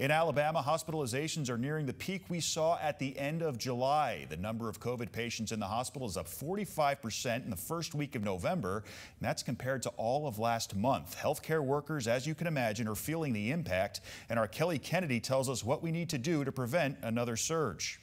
In Alabama, hospitalizations are nearing the peak we saw at the end of July. The number of COVID patients in the hospital is up 45% in the first week of November, and that's compared to all of last month. Healthcare workers, as you can imagine, are feeling the impact, and our Kelly Kennedy tells us what we need to do to prevent another surge.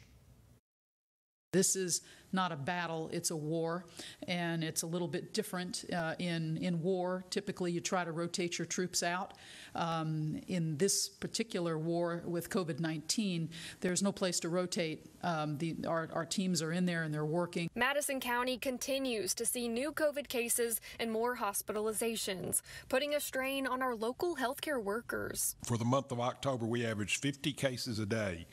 This is not a battle, it's a war, and it's a little bit different uh, in, in war. Typically, you try to rotate your troops out. Um, in this particular war with COVID 19, there's no place to rotate. Um, the, our, our teams are in there and they're working. Madison County continues to see new COVID cases and more hospitalizations, putting a strain on our local healthcare workers. For the month of October, we averaged 50 cases a day.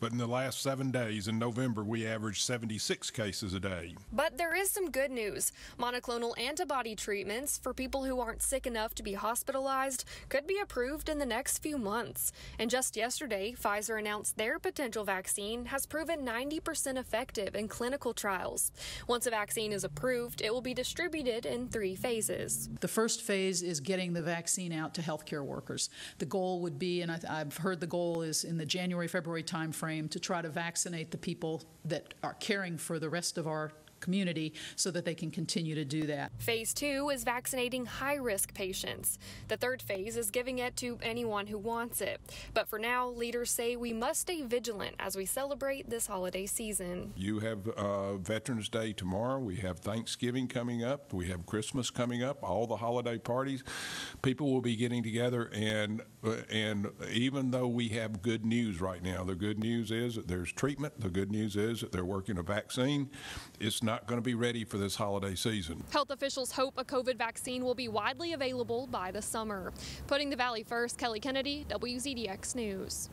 But in the last seven days in November, we averaged 76 cases a day. But there is some good news. Monoclonal antibody treatments for people who aren't sick enough to be hospitalized could be approved in the next few months. And just yesterday, Pfizer announced their potential vaccine has proven 90% effective in clinical trials. Once a vaccine is approved, it will be distributed in three phases. The first phase is getting the vaccine out to healthcare workers. The goal would be, and I, have heard the goal is in the January February timeframe to try to vaccinate the people that are caring for the rest of our community so that they can continue to do that. Phase two is vaccinating high risk patients. The third phase is giving it to anyone who wants it. But for now, leaders say we must stay vigilant as we celebrate this holiday season. You have uh, Veterans Day tomorrow. We have Thanksgiving coming up. We have Christmas coming up. All the holiday parties. People will be getting together, and uh, and even though we have good news right now, the good news is that there's treatment. The good news is that they're working a vaccine. It's not not going to be ready for this holiday season. Health officials hope a COVID vaccine will be widely available by the summer. Putting the Valley first, Kelly Kennedy, WZDX News.